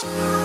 Bye.